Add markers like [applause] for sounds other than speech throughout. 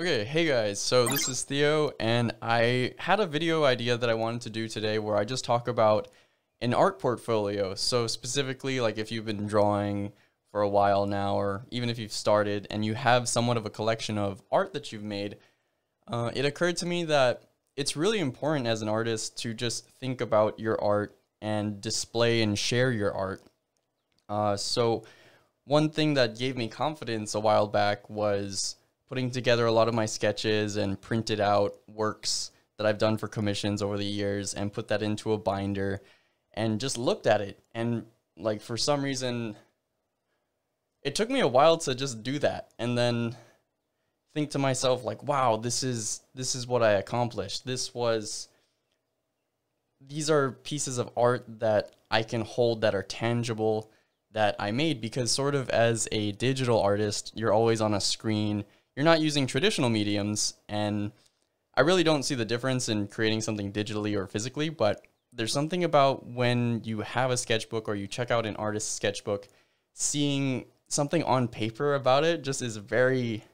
Okay, hey guys, so this is Theo, and I had a video idea that I wanted to do today where I just talk about an art portfolio. So, specifically, like if you've been drawing for a while now, or even if you've started and you have somewhat of a collection of art that you've made, uh, it occurred to me that it's really important as an artist to just think about your art and display and share your art. Uh, so, one thing that gave me confidence a while back was putting together a lot of my sketches and printed out works that I've done for commissions over the years and put that into a binder and just looked at it. And like for some reason, it took me a while to just do that and then think to myself like, wow, this is this is what I accomplished. This was these are pieces of art that I can hold that are tangible that I made because sort of as a digital artist, you're always on a screen you're not using traditional mediums and I really don't see the difference in creating something digitally or physically, but there's something about when you have a sketchbook or you check out an artist's sketchbook, seeing something on paper about it just is very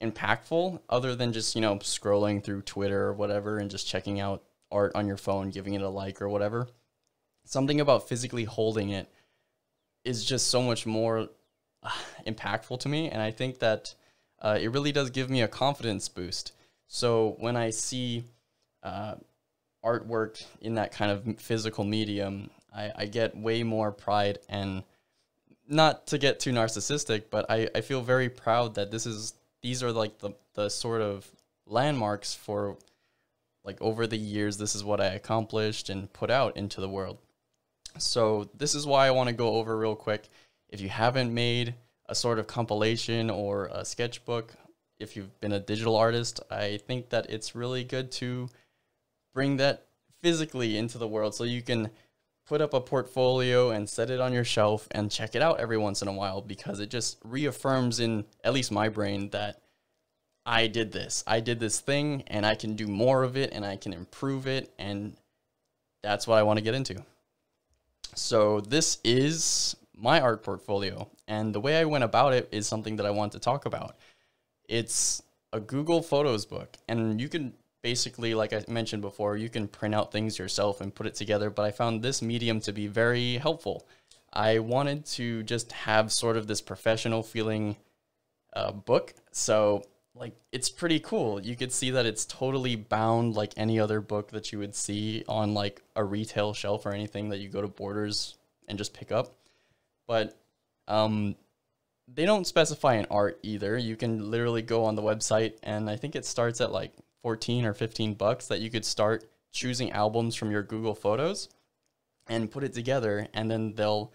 impactful other than just, you know, scrolling through Twitter or whatever and just checking out art on your phone, giving it a like or whatever. Something about physically holding it is just so much more uh, impactful to me and I think that uh, it really does give me a confidence boost. So when I see uh, artwork in that kind of physical medium, I, I, get way more pride and not to get too narcissistic, but I, I feel very proud that this is these are like the, the sort of landmarks for like over the years this is what I accomplished and put out into the world. So this is why I want to go over real quick. If you haven't made a sort of compilation or a sketchbook. If you've been a digital artist, I think that it's really good to bring that physically into the world so you can put up a portfolio and set it on your shelf and check it out every once in a while because it just reaffirms in at least my brain that I did this. I did this thing and I can do more of it and I can improve it and that's what I want to get into. So this is my art portfolio. And the way I went about it is something that I want to talk about. It's a Google Photos book, and you can basically, like I mentioned before, you can print out things yourself and put it together. But I found this medium to be very helpful. I wanted to just have sort of this professional feeling uh, book. So, like, it's pretty cool. You could see that it's totally bound like any other book that you would see on like a retail shelf or anything that you go to Borders and just pick up but um, they don't specify an art either. You can literally go on the website, and I think it starts at like 14 or 15 bucks that you could start choosing albums from your Google Photos and put it together, and then they'll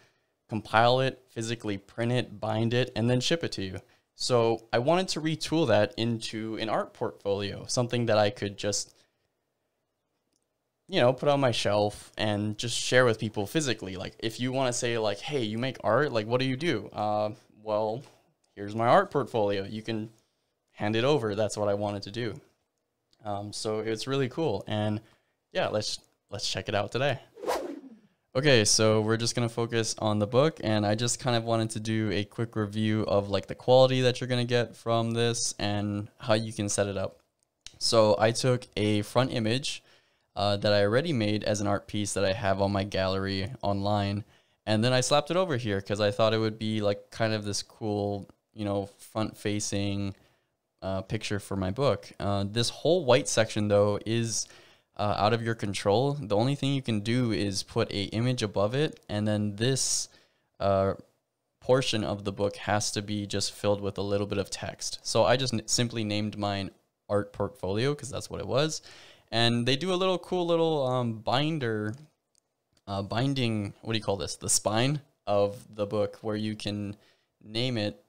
compile it, physically print it, bind it, and then ship it to you. So I wanted to retool that into an art portfolio, something that I could just you know, put on my shelf and just share with people physically. Like, if you want to say, like, hey, you make art, like, what do you do? Uh, well, here's my art portfolio. You can hand it over. That's what I wanted to do. Um, so it's really cool. And yeah, let's let's check it out today. Okay, so we're just gonna focus on the book, and I just kind of wanted to do a quick review of like the quality that you're gonna get from this and how you can set it up. So I took a front image uh, that I already made as an art piece that I have on my gallery online. And then I slapped it over here because I thought it would be like kind of this cool, you know, front facing uh, picture for my book. Uh, this whole white section, though, is uh, out of your control. The only thing you can do is put a image above it, and then this uh, portion of the book has to be just filled with a little bit of text. So I just simply named mine art portfolio because that's what it was and they do a little cool little um, binder, uh, binding. What do you call this? The spine of the book, where you can name it.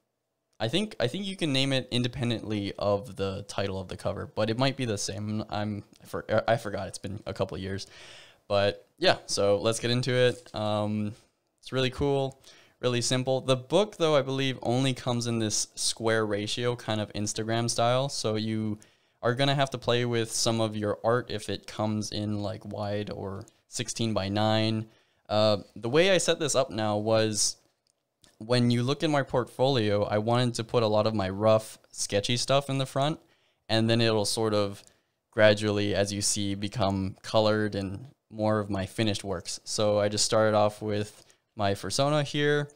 I think I think you can name it independently of the title of the cover, but it might be the same. I'm I, for, I forgot. It's been a couple of years, but yeah. So let's get into it. Um, it's really cool, really simple. The book, though, I believe only comes in this square ratio, kind of Instagram style. So you are going to have to play with some of your art if it comes in like wide or 16 by 9. Uh, the way I set this up now was when you look in my portfolio, I wanted to put a lot of my rough, sketchy stuff in the front. and then it'll sort of gradually, as you see, become colored and more of my finished works. So I just started off with my persona here,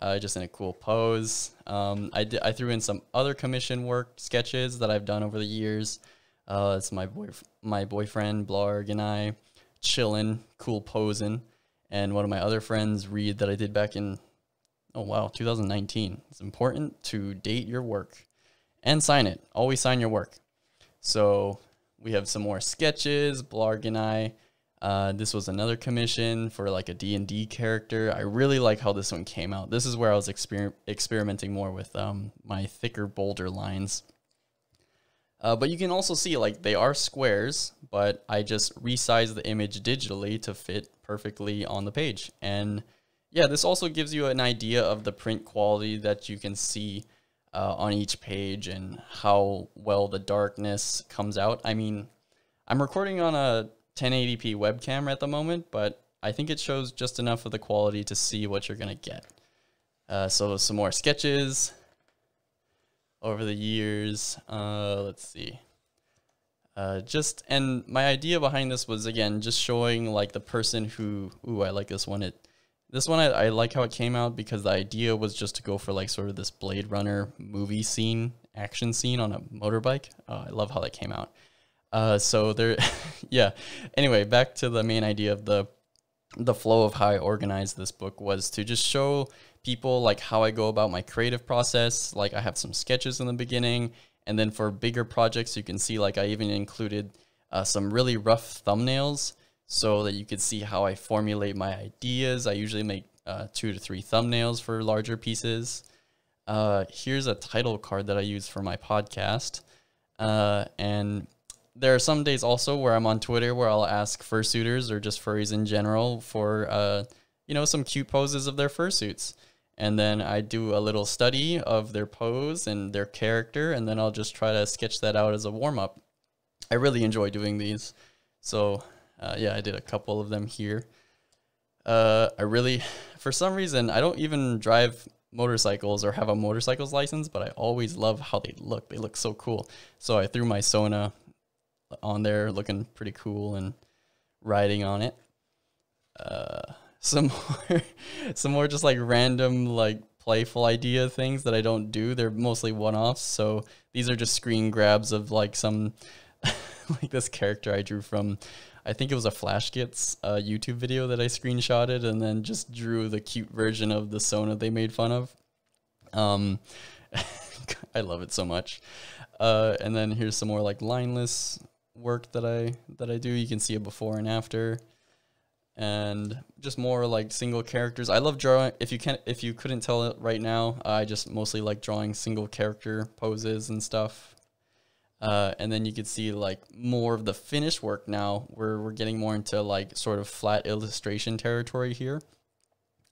uh, just in a cool pose. Um, I, I threw in some other commission work sketches that I've done over the years. Uh, it's my boy, my boyfriend Blarg and I chilling, cool posing, and one of my other friends Reed that I did back in oh wow 2019. It's important to date your work and sign it. Always sign your work. So we have some more sketches. Blarg and I uh, this was another commission for like a D&D character. I really like how this one came out. This is where I was exper experimenting more with um, my thicker, bolder lines. Uh, but you can also see like they are squares, but I just resized the image digitally to fit perfectly on the page. And yeah, this also gives you an idea of the print quality that you can see uh, on each page and how well the darkness comes out. I mean, I'm recording on a 1080p webcam at the moment, but I think it shows just enough of the quality to see what you're going to get. Uh, so some more sketches over the years. Uh, let's see. Uh, just and my idea behind this was again just showing like the person who ooh I like this one it this one I, I like how it came out because the idea was just to go for like sort of this Blade Runner movie scene action scene on a motorbike. Oh, I love how that came out. Uh, so there, [laughs] yeah. Anyway, back to the main idea of the the flow of how I organized this book was to just show people like how I go about my creative process. Like I have some sketches in the beginning, and then for bigger projects, you can see like I even included uh, some really rough thumbnails so that you could see how I formulate my ideas. I usually make uh, two to three thumbnails for larger pieces. Uh, here's a title card that I use for my podcast. Uh, and there are some days also where I'm on Twitter where I'll ask fursuiters or just furries in general for uh, you know some cute poses of their fursuits, and then I do a little study of their pose and their character, and then I'll just try to sketch that out as a warm up. I really enjoy doing these, so uh, yeah, I did a couple of them here. Uh, I really, for some reason, I don't even drive motorcycles or have a motorcycles license, but I always love how they look. They look so cool. So I threw my Sona on there looking pretty cool and riding on it. Uh, some [laughs] more, some more just like random like playful idea things that I don't do. They're mostly one-offs. So these are just screen grabs of like some [laughs] like this character I drew from I think it was a Flashgitz uh, YouTube video that I screenshotted and then just drew the cute version of the Sona they made fun of. Um, [laughs] I love it so much. Uh, and then here's some more like lineless work that I that I do. You can see it before and after, and just more like single characters. I love drawing. If you can, if you couldn't tell it right now, I just mostly like drawing single character poses and stuff. Uh, and then you can see like more of the finished work now, where we're getting more into like sort of flat illustration territory here.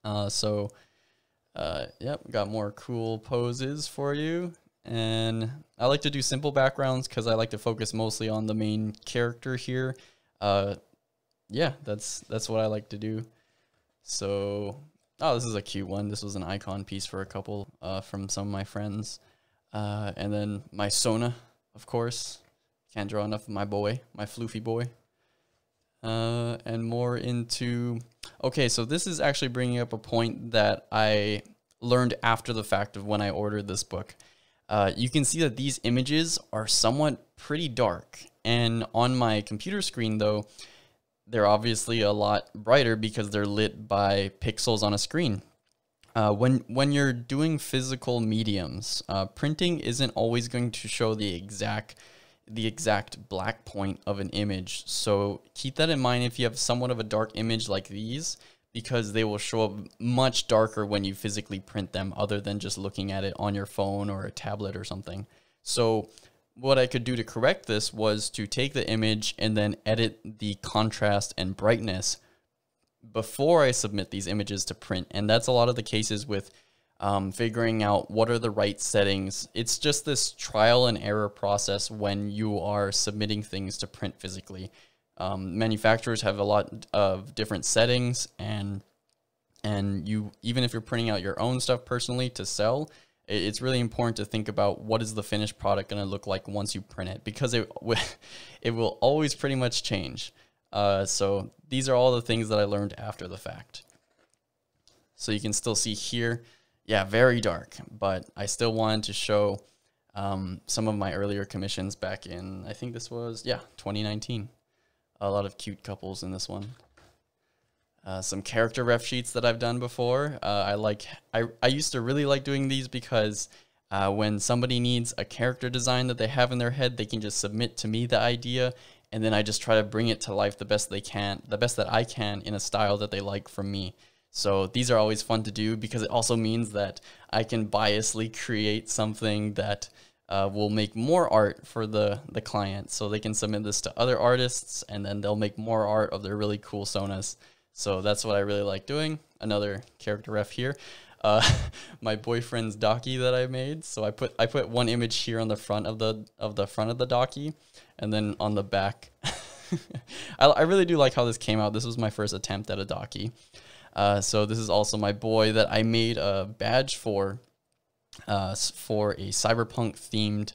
Uh, so, uh, yep, got more cool poses for you. And I like to do simple backgrounds because I like to focus mostly on the main character here. Uh, yeah, that's that's what I like to do. So, oh, this is a cute one. This was an icon piece for a couple uh, from some of my friends. Uh, and then my Sona, of course. Can't draw enough of my boy, my floofy boy. Uh, and more into okay, so this is actually bringing up a point that I learned after the fact of when I ordered this book. Uh, you can see that these images are somewhat pretty dark. And on my computer screen, though, they're obviously a lot brighter because they're lit by pixels on a screen. Uh, when when you're doing physical mediums, uh, printing isn't always going to show the exact the exact black point of an image. So keep that in mind if you have somewhat of a dark image like these because they will show up much darker when you physically print them other than just looking at it on your phone or a tablet or something. So what I could do to correct this was to take the image and then edit the contrast and brightness before I submit these images to print. And that's a lot of the cases with um, figuring out what are the right settings. It's just this trial and error process when you are submitting things to print physically. Um, manufacturers have a lot of different settings, and and you even if you're printing out your own stuff personally to sell, it's really important to think about what is the finished product going to look like once you print it because it [laughs] it will always pretty much change. Uh, so these are all the things that I learned after the fact. So you can still see here, yeah, very dark, but I still wanted to show um, some of my earlier commissions back in, I think this was, yeah, 2019. A lot of cute couples in this one. Uh, some character ref sheets that I've done before. Uh, I like. I I used to really like doing these because uh, when somebody needs a character design that they have in their head, they can just submit to me the idea, and then I just try to bring it to life the best they can, the best that I can in a style that they like from me. So these are always fun to do because it also means that I can biasly create something that uh, will make more art for the, the client. So they can submit this to other artists and then they'll make more art of their really cool Sonas. So that's what I really like doing. Another character ref here. Uh, [laughs] my boyfriend's Daki that I made. So I put I put one image here on the front of the of the front of the Daki, and then on the back. [laughs] I, I really do like how this came out. This was my first attempt at a Daki. Uh, so this is also my boy that I made a badge for, uh, for a cyberpunk themed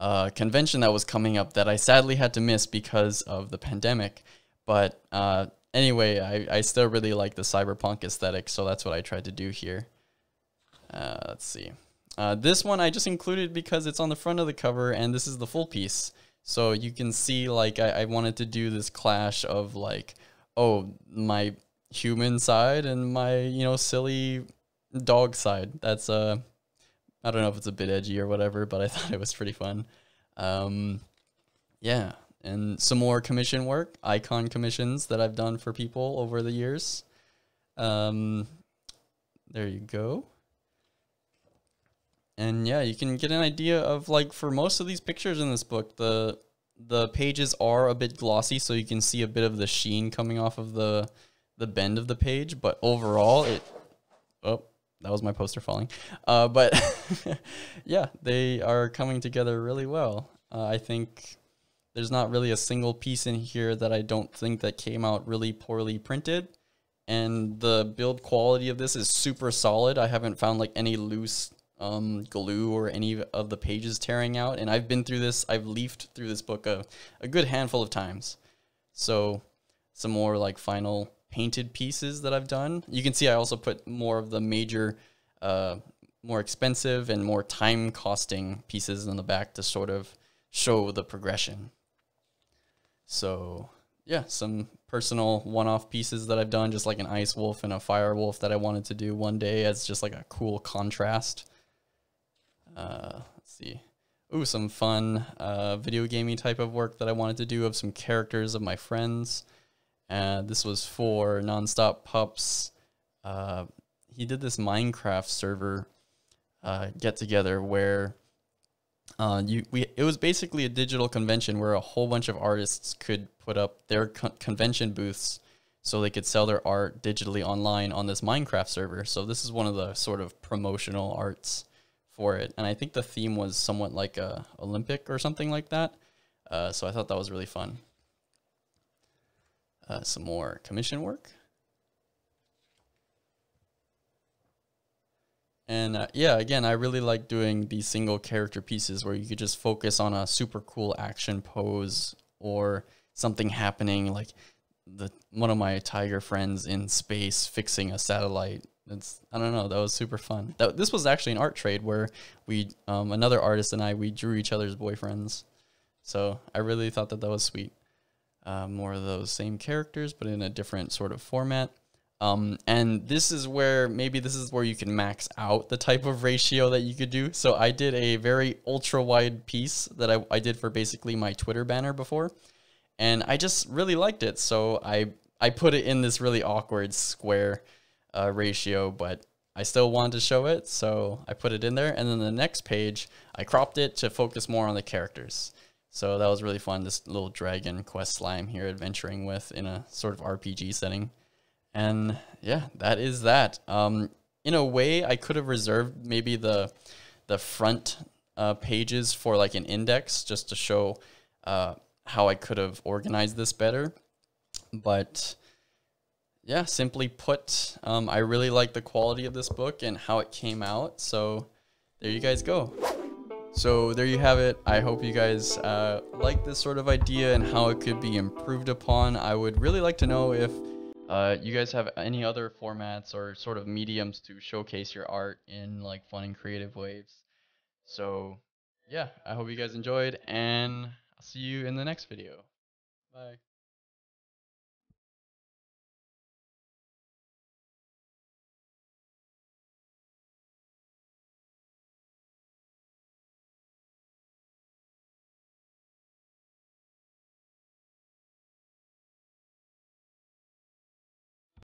uh, convention that was coming up that I sadly had to miss because of the pandemic. But uh, anyway, I, I still really like the cyberpunk aesthetic, so that's what I tried to do here. Uh, let's see. Uh, this one I just included because it's on the front of the cover, and this is the full piece. So you can see, like, I, I wanted to do this clash of, like, oh, my human side and my, you know, silly dog side. That's, uh, I don't know if it's a bit edgy or whatever, but I [laughs] thought it was pretty fun. Um, yeah and some more commission work, icon commissions that I've done for people over the years. Um, there you go. And yeah, you can get an idea of like for most of these pictures in this book, the the pages are a bit glossy, so you can see a bit of the sheen coming off of the the bend of the page. But overall, it oh that was my poster falling. Uh, but [laughs] yeah, they are coming together really well. Uh, I think there's not really a single piece in here that I don't think that came out really poorly printed. And the build quality of this is super solid. I haven't found like any loose um, glue or any of the pages tearing out. And I've been through this, I've leafed through this book a, a good handful of times. So some more like final painted pieces that I've done. You can see I also put more of the major, uh, more expensive and more time costing pieces in the back to sort of show the progression. So yeah, some personal one-off pieces that I've done, just like an ice wolf and a fire wolf that I wanted to do one day as just like a cool contrast. Uh, let's see. Ooh, some fun uh, video gaming type of work that I wanted to do of some characters of my friends. And this was for Nonstop Pups. Uh, he did this Minecraft server uh, get together where uh, you we it was basically a digital convention where a whole bunch of artists could put up their con- convention booths so they could sell their art digitally online on this Minecraft server. So this is one of the sort of promotional arts for it, and I think the theme was somewhat like a Olympic or something like that. Uh, so I thought that was really fun. Uh, some more commission work. And uh, yeah, again, I really like doing these single character pieces where you could just focus on a super cool action pose or something happening, like the one of my tiger friends in space fixing a satellite. It's I don't know, that was super fun. That this was actually an art trade where we um, another artist and I we drew each other's boyfriends. So I really thought that that was sweet. Uh, more of those same characters, but in a different sort of format. Um, and this is where maybe this is where you can max out the type of ratio that you could do. So I did a very ultra wide piece that I, I did for basically my Twitter banner before. And I just really liked it. So I, I put it in this really awkward square uh, ratio, but I still wanted to show it. So I put it in there. And then the next page, I cropped it to focus more on the characters. So that was really fun. This little dragon quest slime here adventuring with in a sort of RPG setting. And yeah, that is that. Um, in a way, I could have reserved maybe the the front uh, pages for like an index just to show uh, how I could have organized this better. But yeah, simply put, um, I really like the quality of this book and how it came out. So there you guys go. So there you have it. I hope you guys uh, like this sort of idea and how it could be improved upon. I would really like to know if uh, you guys have any other formats or sort of mediums to showcase your art in like fun and creative ways. So yeah, I hope you guys enjoyed and I'll see you in the next video. Bye.